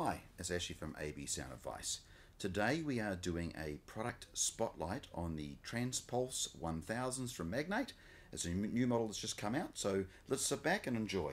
Hi, it's Ashley from AB Sound Advice. Today we are doing a product spotlight on the Transpuls 1000s from Magnat. It's a new model that's just come out, so let's sit back and enjoy.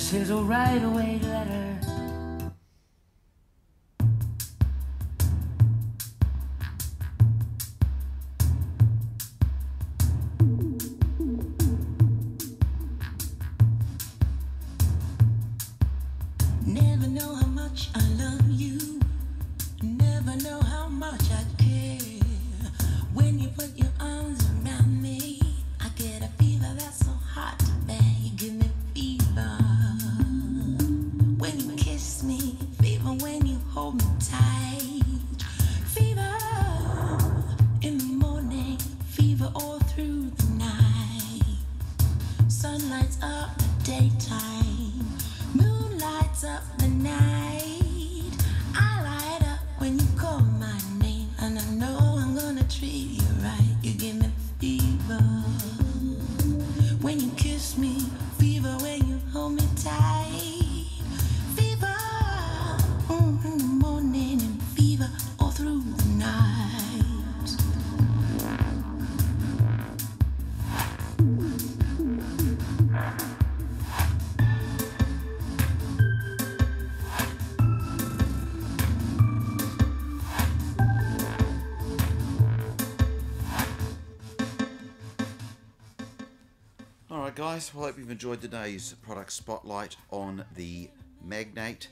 This is a right away letter. Up Alright guys, well I hope you've enjoyed today's product spotlight on the Magnat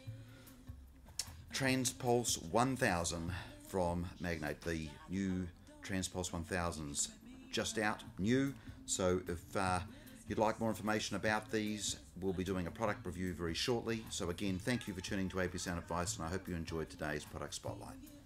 Transpuls 1000 from Magnat. The new Transpuls 1000s just out, new. So if uh, you'd like more information about these, we'll be doing a product review very shortly. So again, thank you for tuning to AB Sound Advice and I hope you enjoyed today's product spotlight.